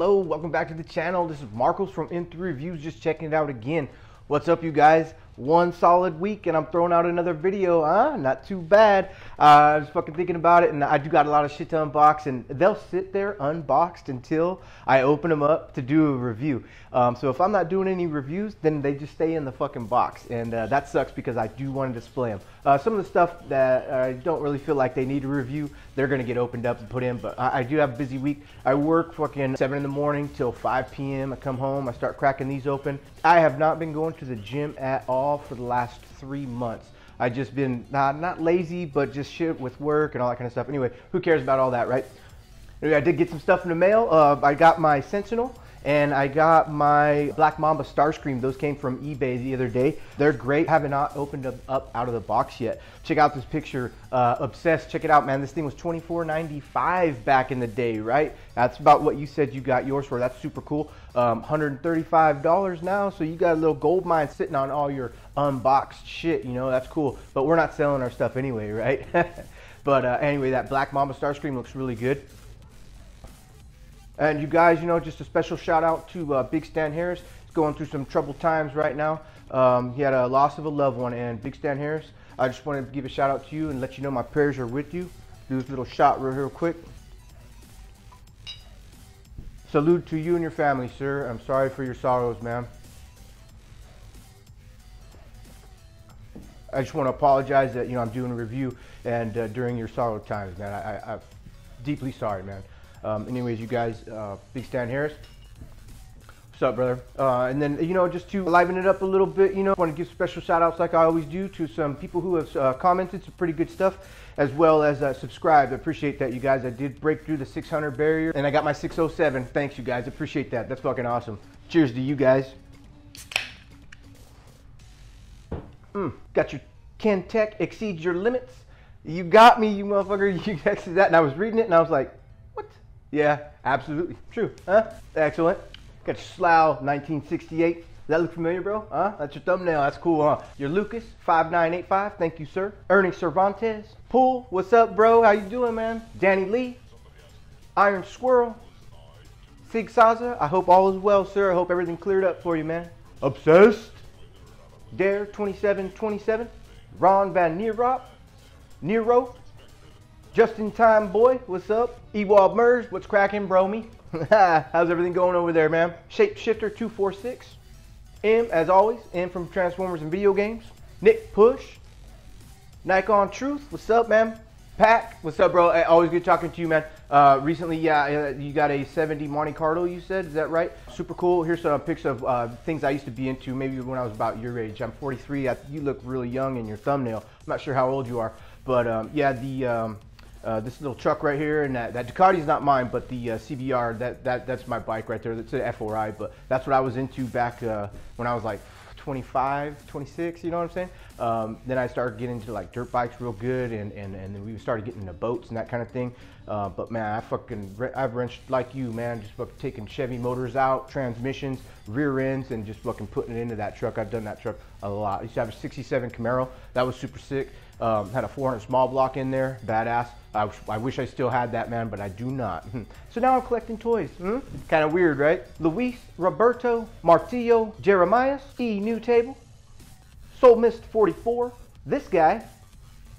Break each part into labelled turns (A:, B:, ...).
A: Hello, welcome back to the channel. This is Marcos from M3 Reviews, just checking it out again. What's up, you guys? One solid week, and I'm throwing out another video. Huh? Not too bad. Uh, I was fucking thinking about it, and I do got a lot of shit to unbox, and they'll sit there unboxed until I open them up to do a review. Um, so if I'm not doing any reviews, then they just stay in the fucking box, and uh, that sucks because I do want to display them. Uh, some of the stuff that I don't really feel like they need to review, they're gonna get opened up and put in. But I, I do have a busy week. I work fucking seven in the morning till 5 p.m. I come home, I start cracking these open. I have not been going to the gym at all for the last three months. I just been not not lazy, but just shit with work and all that kind of stuff. Anyway, who cares about all that, right? Anyway, I did get some stuff in the mail. Uh, I got my Sentinel and I got my Black Mamba Starscream. Those came from eBay the other day. They're great. Haven't not opened them up out of the box yet. Check out this picture. Uh, obsessed. Check it out, man. This thing was $24.95 back in the day, right? That's about what you said you got yours for. That's super cool. Um, $135 now, so you got a little gold mine sitting on all your unboxed shit. You know, that's cool. But we're not selling our stuff anyway, right? but uh, anyway, that Black Mamba Starscream looks really good. And you guys, you know, just a special shout out to uh, Big Stan Harris. He's going through some troubled times right now. Um, he had a loss of a loved one, and Big Stan Harris, I just wanted to give a shout out to you and let you know my prayers are with you. Do this little shot real, real quick. Salute to you and your family, sir. I'm sorry for your sorrows, man. I just want to apologize that you know I'm doing a review and uh, during your sorrow times, man. I, I, I'm deeply sorry, man. Um, anyways, you guys, uh, Big Stan Harris. What's up, brother? Uh, and then, you know, just to liven it up a little bit, you know, want to give special shout outs like I always do to some people who have uh, commented some pretty good stuff, as well as uh, subscribed. I appreciate that, you guys. I did break through the 600 barrier, and I got my 607. Thanks, you guys. Appreciate that. That's fucking awesome. Cheers to you guys. Mm, got your Tech exceeds your limits. You got me, you motherfucker. You texted that, and I was reading it, and I was like, yeah, absolutely. True. Huh? Excellent. Got your Slough 1968. Does that look familiar, bro? Huh? That's your thumbnail. That's cool, huh? Your Lucas 5985. Thank you, sir. Ernie Cervantes. Pool. What's up, bro? How you doing, man? Danny Lee. Iron Squirrel. Sig Saza. I hope all is well, sir. I hope everything cleared up for you, man. Obsessed. Dare 2727. Ron Van Nierop. Nero. Just in time, boy. What's up? Ewald Mers, what's cracking, bromy? How's everything going over there, man? Shapeshifter 246. M, as always, M from Transformers and Video Games. Nick Push. Nikon Truth, what's up, man? Pack, what's up, bro? Always good talking to you, man. Uh, recently, yeah, uh, you got a 70 Monte Carlo, you said, is that right? Super cool. Here's some pics of uh, things I used to be into, maybe when I was about your age. I'm 43. I, you look really young in your thumbnail. I'm not sure how old you are, but um, yeah, the um, uh, this little truck right here, and that, that is not mine, but the uh, CBR, that, that, that's my bike right there. That's an F4i, but that's what I was into back uh, when I was like 25, 26, you know what I'm saying? Um, then I started getting into like dirt bikes real good, and, and, and then we started getting into boats and that kind of thing. Uh, but man, I fucking, I've wrenched like you, man, just fucking taking Chevy motors out, transmissions, rear ends, and just fucking putting it into that truck. I've done that truck a lot. I used to have a 67 Camaro. That was super sick. Um, had a 400 small block in there, badass. I, I, wish I still had that, man, but I do not. so now I'm collecting toys. Hmm? Kind of weird, right? Luis, Roberto, Martillo, Jeremiah, E New Table, Soul Mist 44, this guy,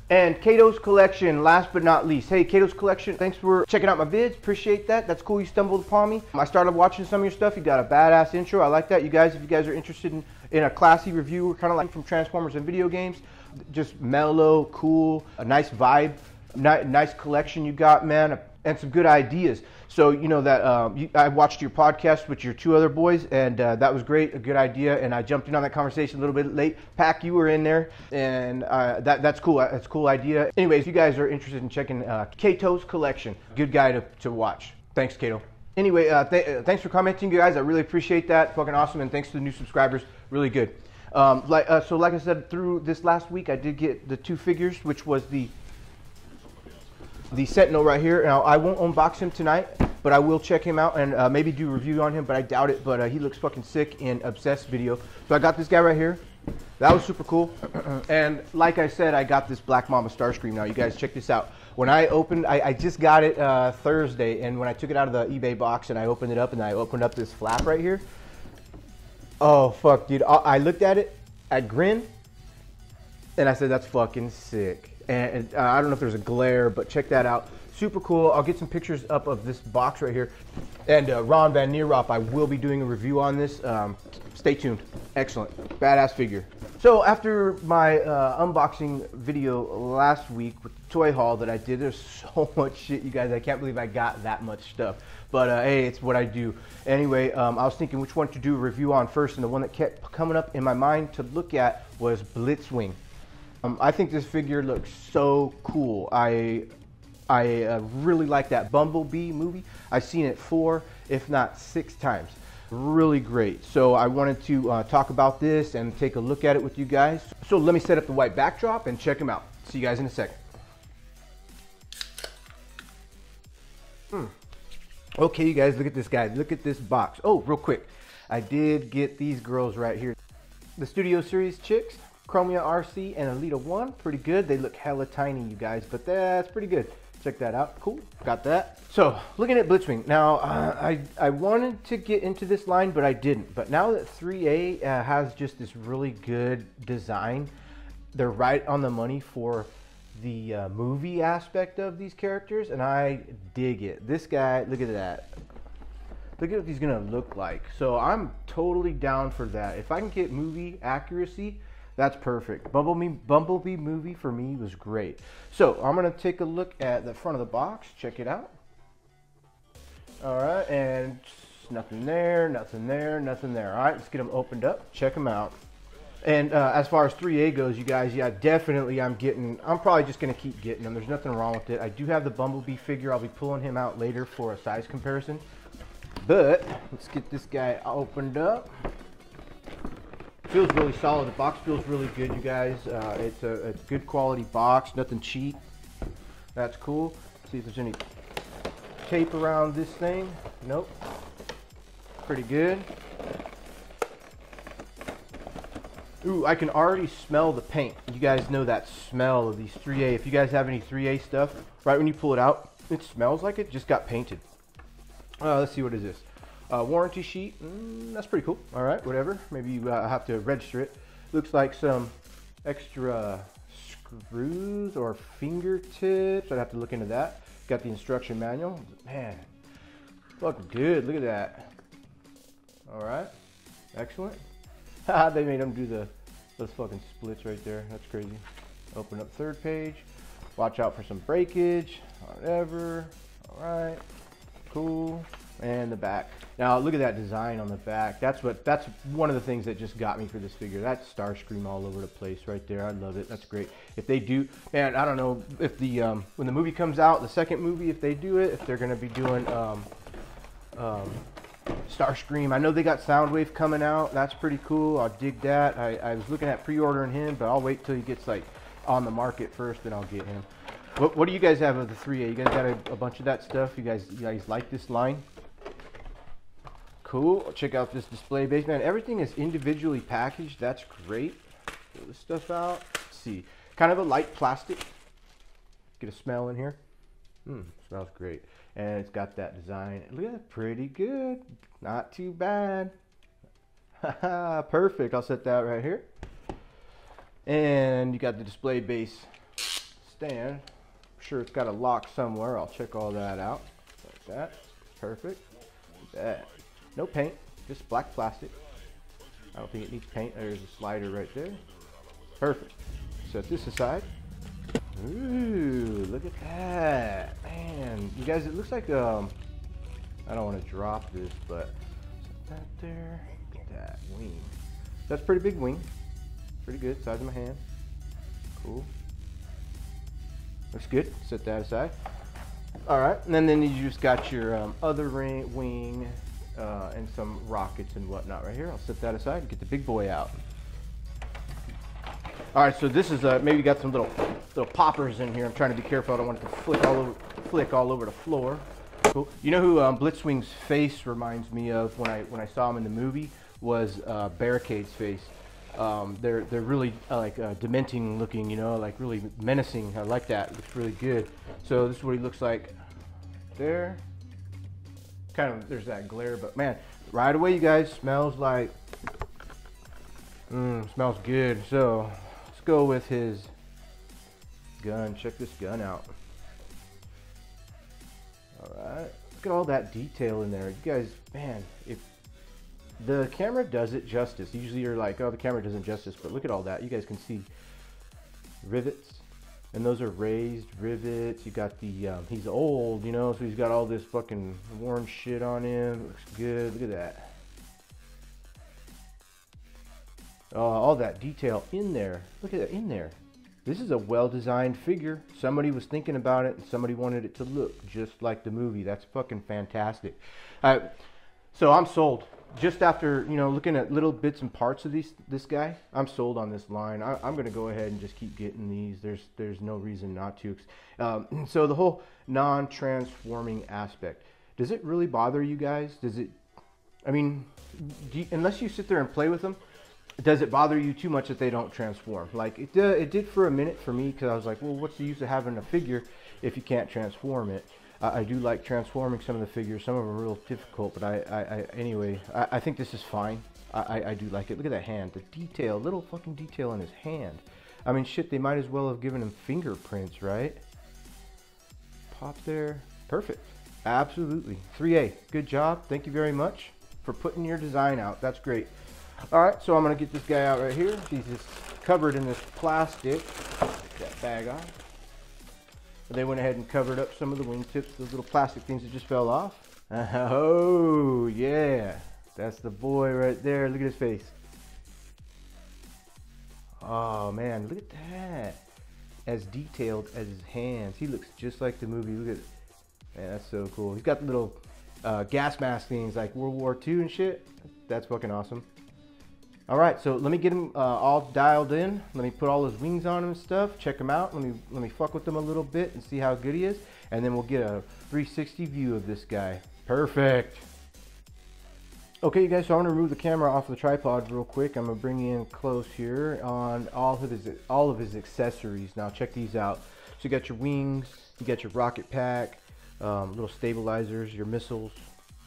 A: and Kato's Collection, last but not least. Hey, Kato's Collection, thanks for checking out my vids. Appreciate that. That's cool you stumbled upon me. I started watching some of your stuff. You got a badass intro. I like that. You guys, if you guys are interested in, in a classy review, kind of like from Transformers and video games, just mellow, cool, a nice vibe, nice collection you got, man, and some good ideas. So you know that um, you, I watched your podcast with your two other boys, and uh, that was great, a good idea. And I jumped in on that conversation a little bit late. Pack, you were in there, and uh, that that's cool. That's a cool idea. Anyways, you guys are interested in checking uh, Kato's collection, good guy to, to watch. Thanks, Kato. Anyway, uh, th- uh, thanks for commenting, you guys. I really appreciate that. Fucking awesome, and thanks to the new subscribers. Really good. Um, like, uh, so like I said, through this last week, I did get the two figures, which was the the Sentinel right here. Now, I won't unbox him tonight, but I will check him out and uh, maybe do review on him, but I doubt it. But uh, he looks fucking sick in Obsessed video. So I got this guy right here. That was super cool. and like I said, I got this Black Mamba Starscream now. You guys check this out. When I opened, I, I just got it uh, Thursday, and when I took it out of the eBay box and I opened it up and I opened up this flap right here, oh fuck, dude! I, I looked at it, I grinned, and I said, "That's fucking sick." And, uh, I don't know if there's a glare, but check that out. Super cool. I'll get some pictures up of this box right here. And uh, Ron Van Nierop, I will be doing a review on this. Um, stay tuned. Excellent. Badass figure. So after my uh, unboxing video last week with the toy haul that I did, there's so much shit, you guys. I can't believe I got that much stuff. But uh, hey, it's what I do. Anyway, um, I was thinking which one to do a review on first, and the one that kept coming up in my mind to look at was Blitzwing. Um, I think this figure looks so cool. I I uh, really like that Bumblebee movie. I've seen it four, if not six times. Really great. So I wanted to uh, talk about this and take a look at it with you guys. So let me set up the white backdrop and check them out. See you guys in a second. Hmm. Okay, you guys, look at this guy. Look at this box. Oh, real quick. I did get these girls right here. The Studio Series chicks. Chromia Arcee and Elita 1, pretty good. They look hella tiny, you guys, but that's pretty good. Check that out. Cool. Got that. So, looking at Blitzwing. Now, uh, I, I wanted to get into this line, but I didn't. But now that 3A uh, has just this really good design, they're right on the money for the uh, movie aspect of these characters, and I dig it. This guy, look at that. Look at what he's to look like. So, I'm totally down for that. If I can get movie accuracy, that's perfect. Bumblebee, Bumblebee movie for me was great. So I'm going to take a look at the front of the box. Check it out. All right, and nothing there, nothing there, nothing there. All right, let's get them opened up. Check them out. And uh, as far as 3A goes, you guys, yeah, definitely I'm getting, I'm probably just going to keep getting them. There's nothing wrong with it. I do have the Bumblebee figure. I'll be pulling him out later for a size comparison. But let's get this guy opened up feels really solid. The box feels really good, you guys. Uh, it's a, a, good quality box, nothing cheap. That's cool. See if there's any tape around this thing. Nope. Pretty good. Ooh, I can already smell the paint. You guys know that smell of these 3A. If you guys have any 3A stuff, right when you pull it out, it smells like it just got painted. Uh, let's see, what is this? Uh, warranty sheet, mm, that's pretty cool. All right, whatever. Maybe you uh, have to register it. Looks like some extra screws or fingertips. I'd have to look into that. Got the instruction manual. Man, fucking good. Look at that. All right, excellent. they made them do the those fucking splits right there. That's crazy. Open up third page. Watch out for some breakage. Whatever. All right, cool. And the back. Now look at that design on the back. That's what that's one of the things that just got me for this figure. That Starscream all over the place right there. I love it. That's great. If they do, man, I don't know if the um, when the movie comes out, the second movie, if they do it, if they're gonna be doing um, um, Starscream. I know they got Soundwave coming out. That's pretty cool. I'll dig that. I, I was looking at pre-ordering him, but I'll wait till he gets like on the market first, then I'll get him. What, what do you guys have of the 3A? You guys got a, a bunch of that stuff? You guys, you guys like this line? Cool. Check out this display base. Man, everything is individually packaged. That's great. Pull this stuff out. Let's see. Kind of a light plastic. Get a smell in here. Hmm, smells great. And it's got that design. Look at that. Pretty good. Not too bad. Perfect. I'll set that right here. And you got the display base stand. I'm sure it's got a lock somewhere. I'll check all that out. Like that. Perfect. Like that. No paint, just black plastic. I don't think it needs paint. There's a slider right there. Perfect. Set this aside. Ooh, look at that. Man, you guys, it looks like, um, I don't want to drop this, but that there. That wing. That's pretty big wing. Pretty good, size of my hand. Cool. Looks good. Set that aside. All right, and then, then you just got your um, other ring, wing uh, and some rockets and whatnot right here. I'll set that aside and get the big boy out. All right, so this is uh, maybe got some little little poppers in here. I'm trying to be careful. I don't want it to flick all over flick all over the floor. Cool. You know who um, Blitzwing's face reminds me of when I when I saw him in the movie was uh, Barricade's face. Um, they're they're really uh, like uh, dementing looking, you know, like really menacing. I like that. It looks really good. So this is what he looks like there. Kind of there's that glare, but man, right away, you guys smells like. Mmm, smells good. So let's go with his gun. Check this gun out. All right, look at all that detail in there. You guys, man, if the camera does it justice. Usually you're like, oh, the camera doesn't justice, but look at all that. You guys can see rivets, and those are raised rivets. You got the, um, he's old, you know, so he's got all this fucking worn shit on him. Looks good. Look at that. Oh, all that detail in there. Look at that in there. This is a well-designed figure. Somebody was thinking about it, and somebody wanted it to look just like the movie. That's fucking fantastic. Uh, so I'm sold just after you know looking at little bits and parts of these this guy i'm sold on this line. I, am going to go ahead and just keep getting these. There's there's no reason not to. Um, so the whole non-transforming aspect does it really bother you guys? Does it i mean you, unless you sit there and play with them does it bother you too much that they don't transform? Like it, uh, it did for a minute for me because i was like well what's the use of having a figure if you can't transform it I, I, do like transforming some of the figures. Some of them are real difficult, but I, I, I anyway, I, I, think this is fine. I, I do like it. Look at that hand. The detail, little fucking detail in his hand. I mean, shit, they might as well have given him fingerprints, right? Pop there. Perfect. Absolutely. 3A. Good job. Thank you very much for putting your design out. That's great. All right, so I'm going to get this guy out right here. He's just covered in this plastic. Get that bag off. They went ahead and covered up some of the wingtips, those little plastic things that just fell off. Oh, yeah. That's the boy right there. Look at his face. Oh, man. Look at that. As detailed as his hands. He looks just like the movie. Look at it. Man, that's so cool. He's got the little uh, gas mask things like World War II and shit. That's fucking awesome. All right, so let me get him uh, all dialed in. Let me put all his wings on him and stuff. Check him out. Let me let me fuck with him a little bit and see how good he is, and then we'll get a 360 view of this guy. Perfect. Okay, you guys. So I'm gonna remove the camera off the tripod real quick. I'm gonna bring you in close here on all of his all of his accessories. Now check these out. So you got your wings, you got your rocket pack, um, little stabilizers, your missiles,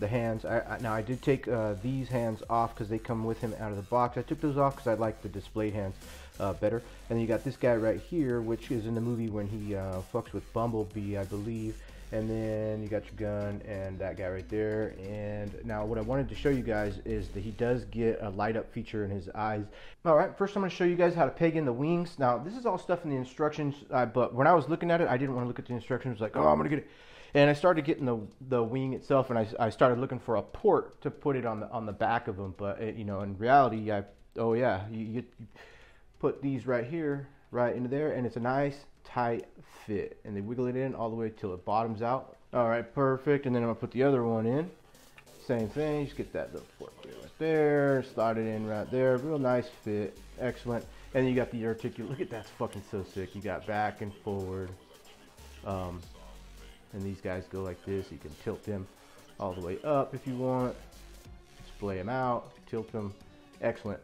A: the hands. I, I, now I did take uh, these hands off because they come with him out of the box. I took those off because I like the displayed hands uh, better. And then you got this guy right here, which is in the movie when he uh, fucks with Bumblebee, I believe. And then you got your gun and that guy right there. And now what I wanted to show you guys is that he does get a light up feature in his eyes. All right, first I'm gonna show you guys how to peg in the wings. Now this is all stuff in the instructions, uh, but when I was looking at it, I didn't want to look at the instructions like, oh, I'm gonna get it and I started getting the the wing itself, and I, I started looking for a port to put it on the on the back of them. But it, you know, in reality, I oh yeah, you, you put these right here, right into there, and it's a nice tight fit. And they wiggle it in all the way till it bottoms out. All right, perfect. And then I'm gonna put the other one in. Same thing. Just get that little port right there, slide it in right there. Real nice fit. Excellent. And you got the articulate. Look at that's fucking so sick. You got back and forward. Um, and these guys go like this. You can tilt them all the way up if you want. Display them out tilt them excellent.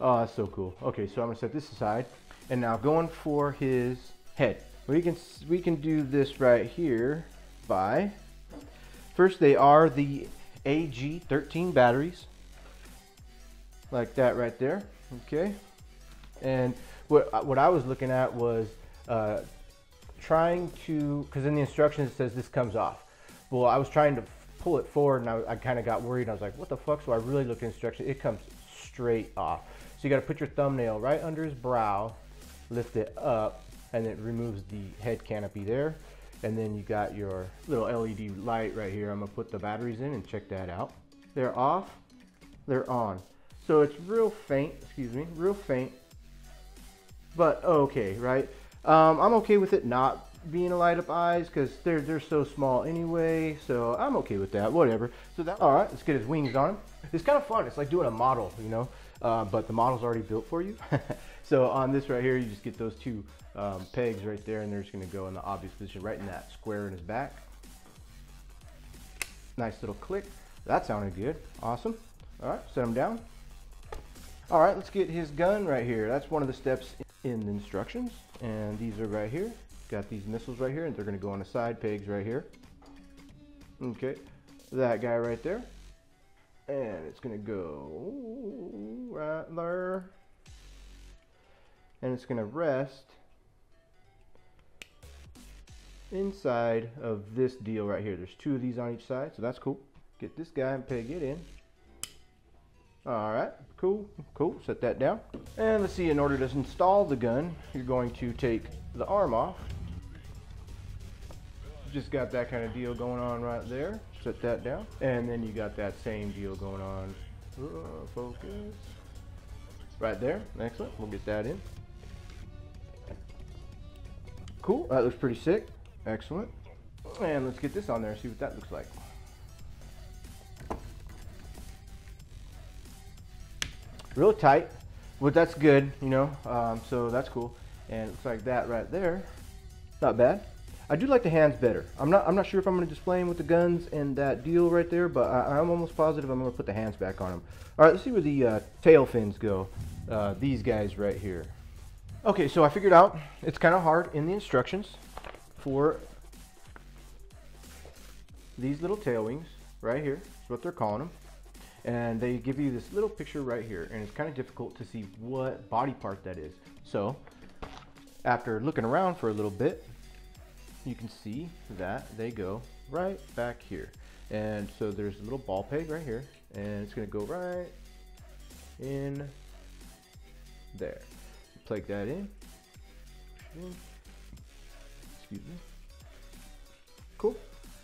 A: Oh that's so cool. Okay so I'm gonna set this aside. And now going for his head. We can we can do this right here by first they are the AG13 batteries. Like that right there. Okay. And what what I was looking at was uh, trying to, because in the instructions it says this comes off. Well, I was trying to pull it forward and I, I kind of got worried. I was like, what the fuck? So I really looked at instructions. It comes straight off. So you got to put your thumbnail right under his brow, lift it up, and it removes the head canopy there. And then you got your little LED light right here. I'm gonna put the batteries in and check that out. They're off, they're on. So it's real faint, excuse me, real faint, but okay, right? Um, I'm okay with it not being a light up eyes because they're they're so small anyway. So I'm okay with that. Whatever. So that all right. Let's get his wings on him. It's kind of fun. It's like doing a model, you know. Uh, but the model's already built for you. so on this right here, you just get those two um, pegs right there, and they're just going to go in the obvious position right in that square in his back. Nice little click. That sounded good. Awesome. All right, set him down. All right, let's get his gun right here. That's one of the steps in the instructions. And these are right here. Got these missiles right here, and they're gonna go on the side pegs right here. Okay, that guy right there. And it's gonna go right there. And it's gonna rest inside of this deal right here. There's two of these on each side, so that's cool. Get this guy and peg it in. All right, cool, cool. Set that down. And let's see, in order to install the gun, you're going to take the arm off. Just got that kind of deal going on right there. Set that down. And then you got that same deal going on. Uh, focus. Right there. Excellent. We'll get that in. Cool. That looks pretty sick. Excellent. And let's get this on there and see what that looks like. Real tight, but that's good, you know, um, so that's cool. And looks like that right there. Not bad. I do like the hands better. I'm not I'm not sure if I'm going to display them with the guns and that deal right there, but I, am almost positive I'm going to put the hands back on them. All right, let's see where the uh, tail fins go. Uh, these guys right here. Okay, so I figured out it's kind of hard in the instructions for these little tail wings right here. That's what they're calling them. And they give you this little picture right here, and it's kind of difficult to see what body part that is. So, after looking around for a little bit, you can see that they go right back here. And so there's a little ball peg right here, and it's gonna go right in there. Plug that in. Excuse me. Cool.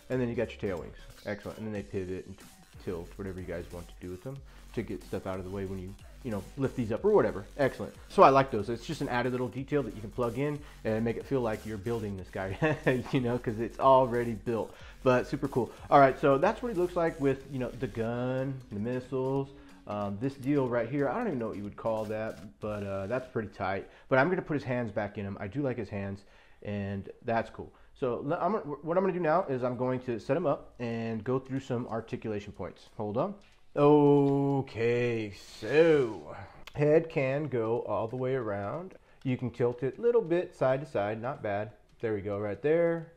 A: And then you got your tail wings. Excellent. And then they pivot and tilt, whatever you guys want to do with them to get stuff out of the way when you you know, lift these up or whatever. Excellent. So I like those. It's just an added little detail that you can plug in and make it feel like you're building this guy, you know, because it's already built. But super cool. All right, so that's what it looks like with, you know, the gun, the missiles, um, this deal right here. I don't even know what you would call that, but uh, that's pretty tight. But I'm going to put his hands back in him. I do like his hands, and that's cool. So I'm, what I'm going to do now is I'm going to set him up and go through some articulation points. Hold on. Okay, so head can go all the way around. You can tilt it a little bit side to side, not bad. There we go, right there,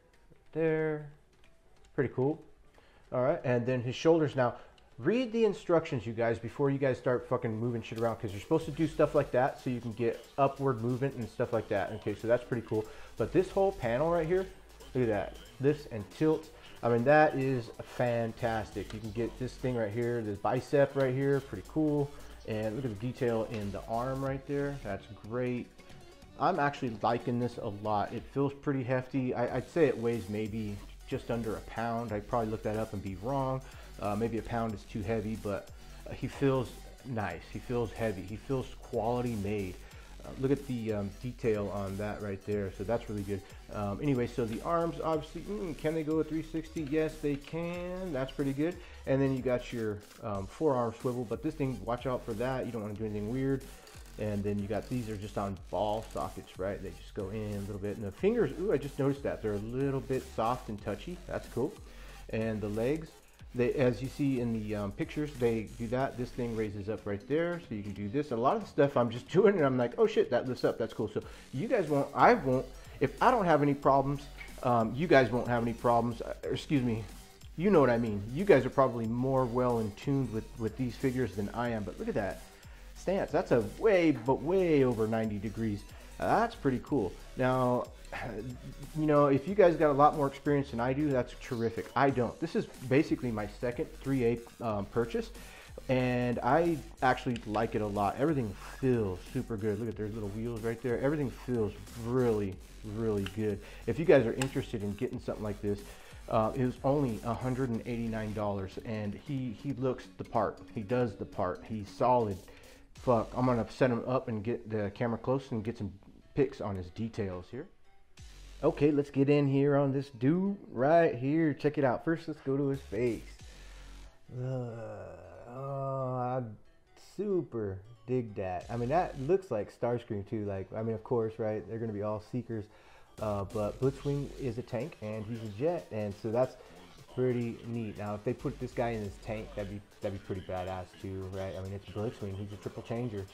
A: there. Pretty cool. All right, and then his shoulders now. Read the instructions, you guys, before you guys start fucking moving shit around because you're supposed to do stuff like that so you can get upward movement and stuff like that. Okay, so that's pretty cool. But this whole panel right here, look at that. This and tilt I mean, that is fantastic. You can get this thing right here, this bicep right here, pretty cool. And look at the detail in the arm right there. That's great. I'm actually liking this a lot. It feels pretty hefty. I, would say it weighs maybe just under a pound. I'd probably look that up and be wrong. Uh, maybe a pound is too heavy, but he feels nice. He feels heavy. He feels quality made. Uh, look at the um, detail on that right there. So that's really good. Um, anyway, so the arms, obviously, mm, can they go at 360? Yes, they can. That's pretty good. And then you got your um, forearm swivel, but this thing, watch out for that. You don't want to do anything weird. And then you got, these are just on ball sockets, right? They just go in a little bit. And the fingers, ooh, I just noticed that. They're a little bit soft and touchy. That's cool. And the legs, they, as you see in the um, pictures, they do that. This thing raises up right there, so you can do this. a lot of the stuff I'm just doing, and I'm like, oh shit, that lifts up. That's cool. So you guys won't, I won't, if I don't have any problems, um, you guys won't have any problems. Uh, excuse me, you know what I mean. You guys are probably more well in tuned with, with these figures than I am, but look at that stance. That's a way, but way over 90 degrees. Uh, that's pretty cool. Now, you know, if you guys got a lot more experience than I do, that's terrific. I don't. This is basically my second 3A um, purchase, and I actually like it a lot. Everything feels super good. Look at there's little wheels right there. Everything feels really, really good. If you guys are interested in getting something like this, uh, it was only $189, and he he looks the part. He does the part. He's solid. Fuck, I'm gonna set him up and get the camera close and get some pics on his details here. Okay, let's get in here on this dude right here. Check it out. First, let's go to his face. Uh, oh, I super dig that. I mean, that looks like Starscream too. Like, I mean, of course, right? They're to be all seekers. Uh, but Blitzwing is a tank and he's a jet, and so that's pretty neat. Now, if they put this guy in his tank, that'd be that'd be pretty badass too, right? I mean, it's Blitzwing. He's a triple changer,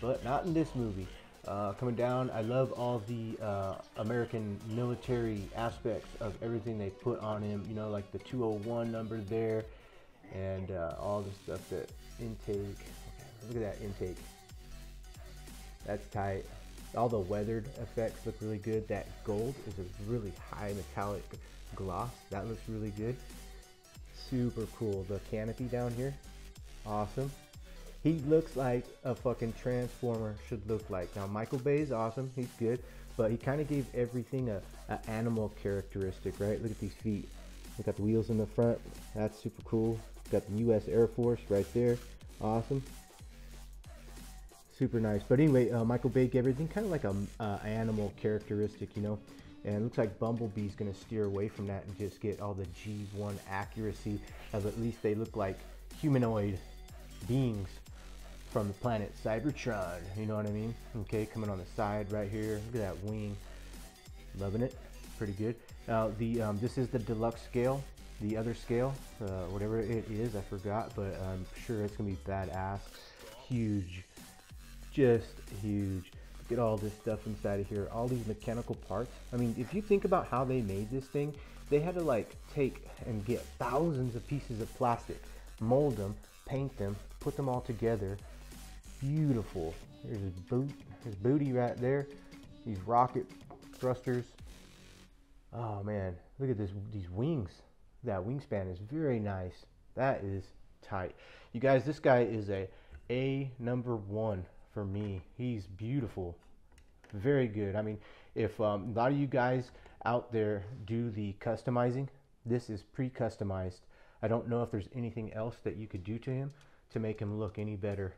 A: but not in this movie. Uh, coming down, I love all the uh, American military aspects of everything they put on him. You know, like the 201 number there, and uh, all the stuff that intake. Look at that intake. That's tight. All the weathered effects look really good. That gold is a really high metallic gloss. That looks really good. Super cool. The canopy down here, awesome. He looks like a fucking transformer should look like. Now Michael Bay is awesome. He's good, but he kind of gave everything a, a animal characteristic, right? Look at these feet. We got the wheels in the front. That's super cool. Got the U.S. Air Force right there. Awesome super nice. But anyway, uh, Michael Bay gave everything kind of like a uh, animal characteristic, you know. And it looks like Bumblebee's going to steer away from that and just get all the G1 accuracy of at least they look like humanoid beings from the planet Cybertron. You know what I mean? Okay, coming on the side right here. Look at that wing. Loving it. Pretty good. Now, the um, this is the deluxe scale. The other scale, uh, whatever it is, I forgot, but I'm sure it's going to be badass. Huge just huge. Look at all this stuff inside of here, all these mechanical parts. I mean, if you think about how they made this thing, they had to like take and get thousands of pieces of plastic, mold them, paint them, put them all together. Beautiful. There's his boot, his booty right there. These rocket thrusters. Oh man, look at this, these wings. That wingspan is very nice. That is tight. You guys, this guy is a A number one for me. He's beautiful. Very good. I mean, if um, a lot of you guys out there do the customizing, this is pre-customized. I don't know if there's anything else that you could do to him to make him look any better.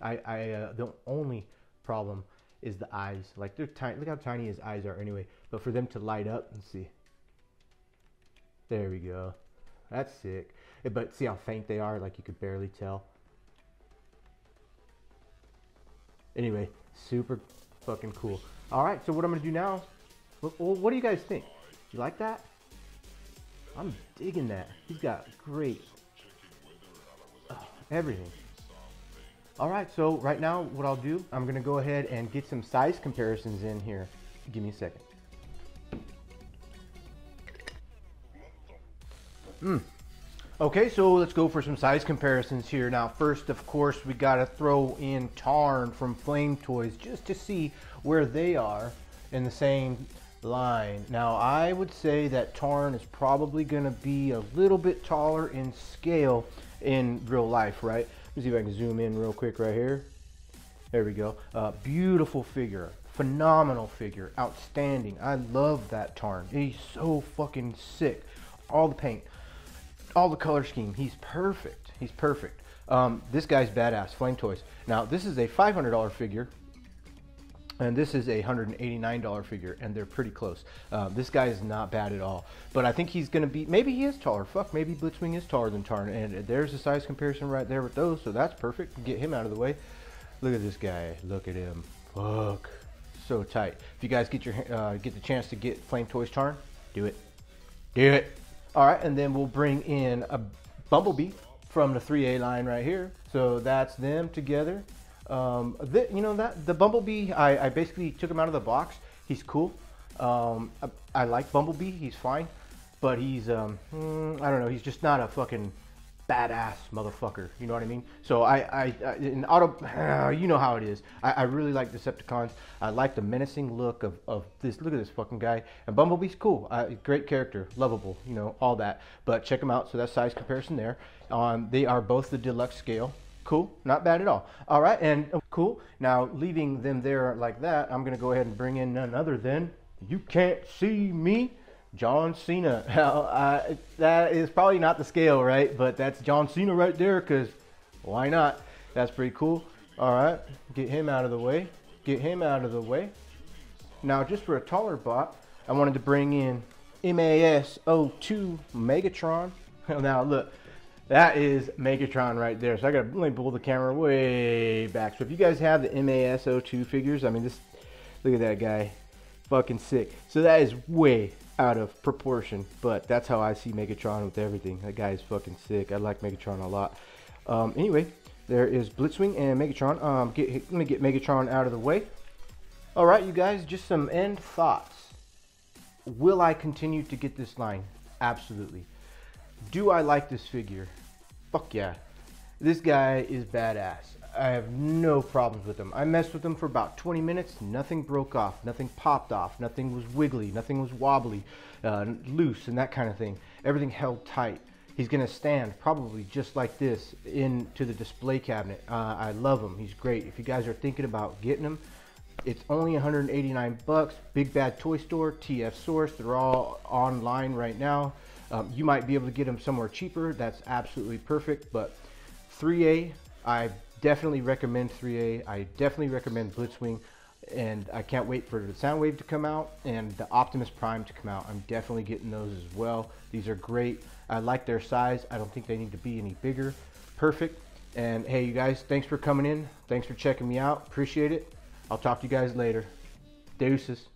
A: I, I uh, the only problem is the eyes. Like they're tiny. Look how tiny his eyes are anyway. But for them to light up and see. There we go. That's sick. But see how faint they are? Like you could barely tell. Anyway, super fucking cool. All right, so what I'm gonna do now, well, what do you guys think? You like that? I'm digging that. He's got great everything. All right, so right now what I'll do, I'm gonna go ahead and get some size comparisons in here. Give me a second. Hmm. Okay, so let's go for some size comparisons here. Now, first, of course, we got to throw in Tarn from Flame Toys just to see where they are in the same line. Now, I would say that Tarn is probably going to be a little bit taller in scale in real life, right? Let me see if I can zoom in real quick right here. There we go. Uh, beautiful figure. Phenomenal figure. Outstanding. I love that Tarn. He's so fucking sick. All the paint all the color scheme. He's perfect. He's perfect. Um, this guy's badass. Flame Toys. Now this is a $500 figure. And this is a $189 figure, and they're pretty close. Uh, this guy is not bad at all. But I think he's going to be, maybe he is taller. Fuck, maybe Blitzwing is taller than Tarn. And there's a size comparison right there with those, so that's perfect. Get him out of the way. Look at this guy. Look at him. Fuck. So tight. If you guys get your uh, get the chance to get Flame Toys Tarn, do it. Do it. All right, and then we'll bring in a Bumblebee from the 3A line right here. So that's them together. Um, the, you know that the Bumblebee, I, I, basically took him out of the box. He's cool. Um, I, I, like Bumblebee. He's fine, but he's um, mm, I don't know. He's just not a fucking badass motherfucker. You know what I mean? So I, I, I in auto, you know how it is. I, I, really like Decepticons. I like the menacing look of, of this. Look at this fucking guy. And Bumblebee's cool. Uh, great character, lovable. You know all that. But check them out. So that's size comparison there. Um, they are both the deluxe scale. Cool, not bad at all. All right, and uh, cool. Now leaving them there like that, I'm gonna go ahead and bring in none other than you can't see me. John Cena. uh, that is probably not the scale, right? But that's John Cena right there because why not? That's pretty cool. All right, get him out of the way. Get him out of the way. Now, just for a taller bot, I wanted to bring in MAS02 Megatron. now, look, that is Megatron right there. So I got to let me pull the camera way back. So if you guys have the MAS02 figures, I mean, this, look at that guy. Fucking sick. So that is way, out of proportion, but that's how I see Megatron with everything. That guy is fucking sick. I like Megatron a lot. Um, anyway, there is Blitzwing and Megatron. Um, get, let me get Megatron out of the way. All right, you guys, just some end thoughts. Will I continue to get this line? Absolutely. Do I like this figure? Fuck yeah. This guy is badass. I have no problems with them. I messed with them for about 20 minutes. Nothing broke off. Nothing popped off. Nothing was wiggly. Nothing was wobbly, uh, loose, and that kind of thing. Everything held tight. He's going to stand probably just like this into the display cabinet. Uh, I love him. He's great. If you guys are thinking about getting him, it's only 189 bucks. Big Bad Toy Store, TF Source. They're all online right now. Um, you might be able to get them somewhere cheaper. That's absolutely perfect. But 3A, I definitely recommend 3A. I definitely recommend Blitzwing. And I can't wait for the Soundwave to come out and the Optimus Prime to come out. I'm definitely getting those as well. These are great. I like their size. I don't think they need to be any bigger. Perfect. And hey, you guys, thanks for coming in. Thanks for checking me out. Appreciate it. I'll talk to you guys later. Deuces.